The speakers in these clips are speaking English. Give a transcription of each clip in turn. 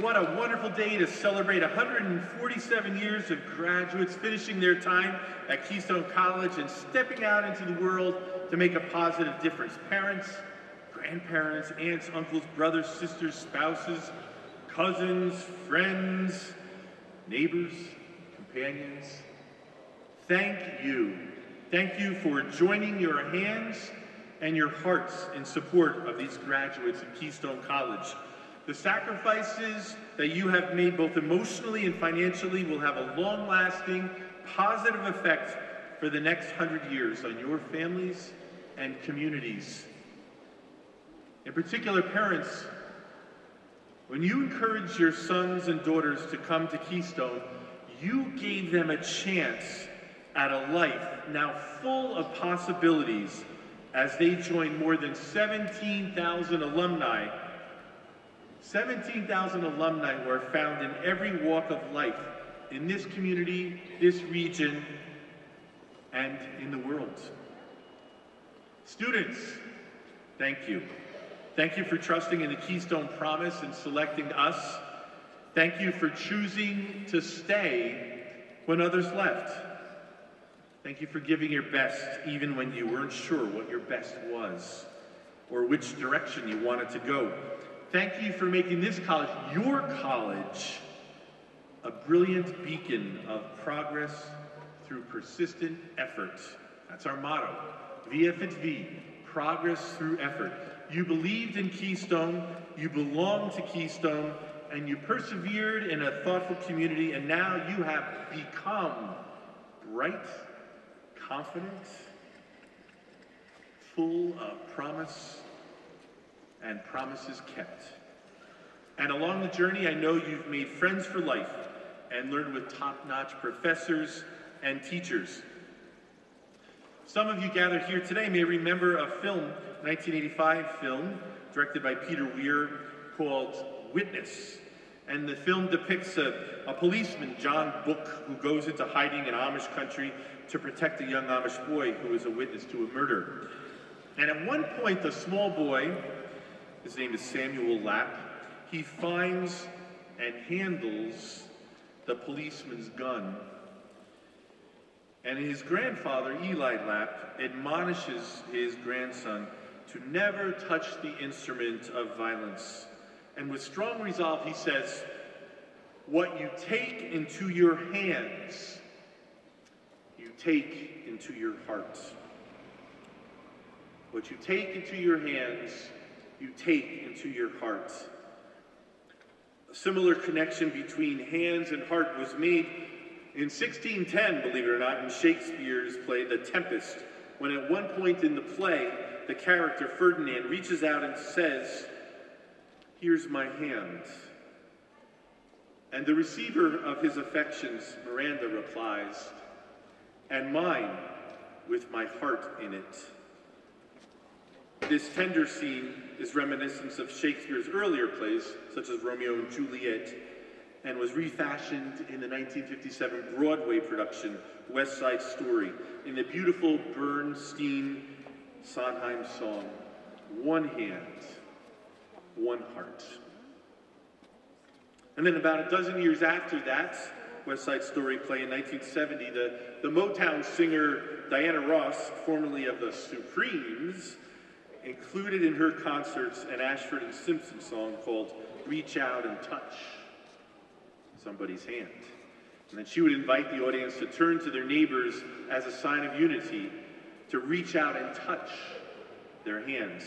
What a wonderful day to celebrate 147 years of graduates finishing their time at Keystone College and stepping out into the world to make a positive difference. Parents, grandparents, aunts, uncles, brothers, sisters, spouses, cousins, friends, neighbors, companions. Thank you. Thank you for joining your hands and your hearts in support of these graduates at Keystone College. The sacrifices that you have made both emotionally and financially will have a long-lasting, positive effect for the next hundred years on your families and communities. In particular, parents, when you encourage your sons and daughters to come to Keystone, you gave them a chance at a life now full of possibilities as they join more than 17,000 alumni 17,000 alumni were found in every walk of life in this community, this region, and in the world. Students, thank you. Thank you for trusting in the Keystone Promise and selecting us. Thank you for choosing to stay when others left. Thank you for giving your best even when you weren't sure what your best was or which direction you wanted to go. Thank you for making this college, your college, a brilliant beacon of progress through persistent effort. That's our motto. VFHV, progress through effort. You believed in Keystone, you belong to Keystone, and you persevered in a thoughtful community, and now you have become bright, confident, full of promise and promises kept. And along the journey, I know you've made friends for life and learned with top-notch professors and teachers. Some of you gathered here today may remember a film, 1985 film, directed by Peter Weir called Witness. And the film depicts a, a policeman, John Book, who goes into hiding in Amish country to protect a young Amish boy who is a witness to a murder. And at one point, the small boy his name is Samuel Lapp. He finds and handles the policeman's gun. And his grandfather, Eli Lapp, admonishes his grandson to never touch the instrument of violence. And with strong resolve, he says, What you take into your hands, you take into your heart. What you take into your hands, you take into your heart. A similar connection between hands and heart was made in 1610, believe it or not, in Shakespeare's play The Tempest, when at one point in the play, the character Ferdinand reaches out and says, Here's my hand. And the receiver of his affections, Miranda, replies, And mine with my heart in it. This tender scene is reminiscent of Shakespeare's earlier plays, such as Romeo and Juliet, and was refashioned in the 1957 Broadway production, West Side Story, in the beautiful Bernstein Sondheim song, One Hand, One Heart. And then about a dozen years after that, West Side Story play in 1970, the, the Motown singer Diana Ross, formerly of the Supremes, included in her concerts an Ashford and Simpson song called Reach Out and Touch Somebody's Hand. And then she would invite the audience to turn to their neighbors as a sign of unity, to reach out and touch their hands.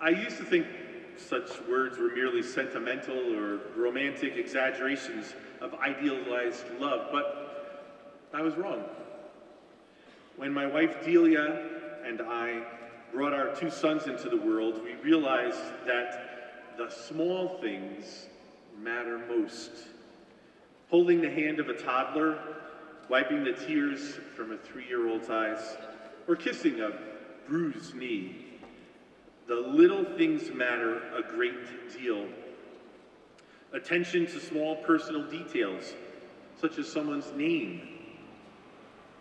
I used to think such words were merely sentimental or romantic exaggerations of idealized love, but I was wrong. When my wife Delia and I brought our two sons into the world, we realized that the small things matter most. Holding the hand of a toddler, wiping the tears from a three-year-old's eyes, or kissing a bruised knee. The little things matter a great deal. Attention to small personal details, such as someone's name,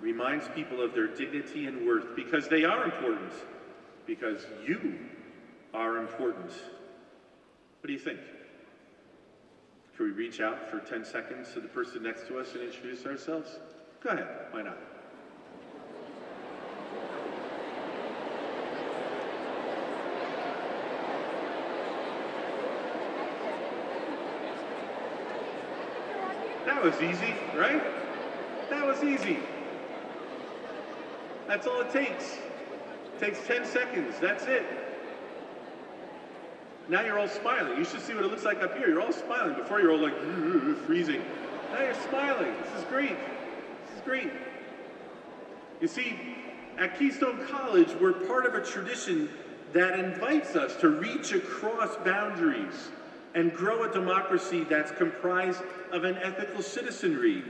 reminds people of their dignity and worth because they are important because you are important. What do you think? Can we reach out for 10 seconds to the person next to us and introduce ourselves? Go ahead, why not? That was easy, right? That was easy. That's all it takes. Takes 10 seconds. That's it. Now you're all smiling. You should see what it looks like up here. You're all smiling. Before you're all like freezing. Now you're smiling. This is great. This is great. You see, at Keystone College, we're part of a tradition that invites us to reach across boundaries and grow a democracy that's comprised of an ethical citizenry.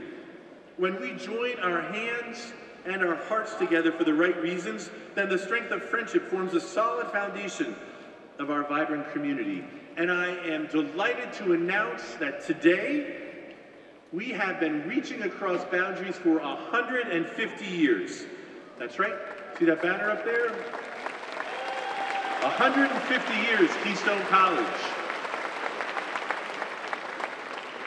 When we join our hands and our hearts together for the right reasons, then the strength of friendship forms a solid foundation of our vibrant community. And I am delighted to announce that today we have been reaching across boundaries for 150 years. That's right. See that banner up there? 150 years, Keystone College.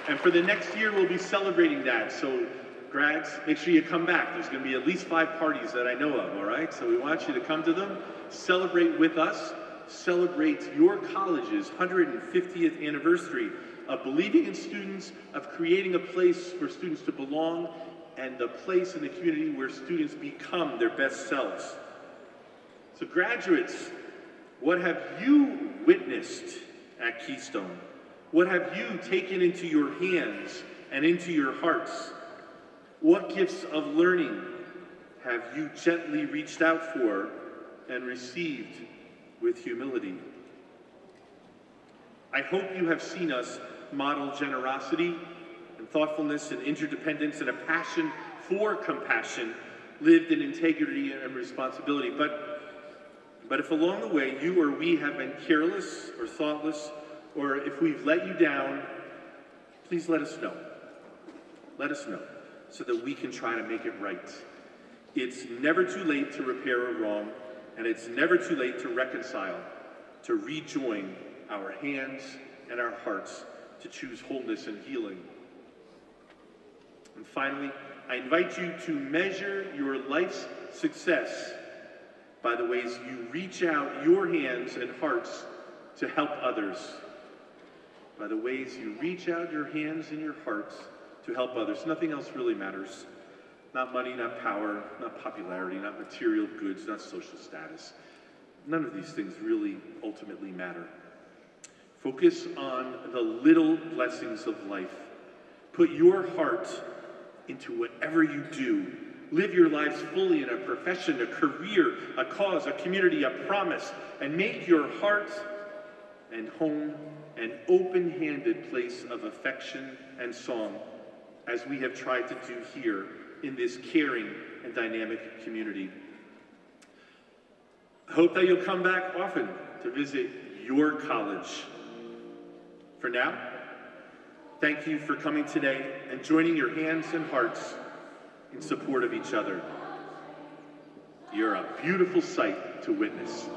And for the next year, we'll be celebrating that. So, grads, make sure you come back. There's going to be at least five parties that I know of, all right? So, we want you to come to them, celebrate with us, celebrate your college's 150th anniversary of believing in students, of creating a place for students to belong, and the place in the community where students become their best selves. So, graduates, what have you witnessed at Keystone? What have you taken into your hands and into your hearts? What gifts of learning have you gently reached out for and received with humility? I hope you have seen us model generosity and thoughtfulness and interdependence and a passion for compassion lived in integrity and responsibility. But, but if along the way you or we have been careless or thoughtless or if we've let you down, please let us know. Let us know so that we can try to make it right. It's never too late to repair a wrong, and it's never too late to reconcile, to rejoin our hands and our hearts to choose wholeness and healing. And finally, I invite you to measure your life's success by the ways you reach out your hands and hearts to help others by the ways you reach out your hands and your hearts to help others. Nothing else really matters. Not money, not power, not popularity, not material goods, not social status. None of these things really ultimately matter. Focus on the little blessings of life. Put your heart into whatever you do. Live your lives fully in a profession, a career, a cause, a community, a promise, and make your heart and home an open handed place of affection and song, as we have tried to do here in this caring and dynamic community. I hope that you'll come back often to visit your college. For now, thank you for coming today and joining your hands and hearts in support of each other. You're a beautiful sight to witness.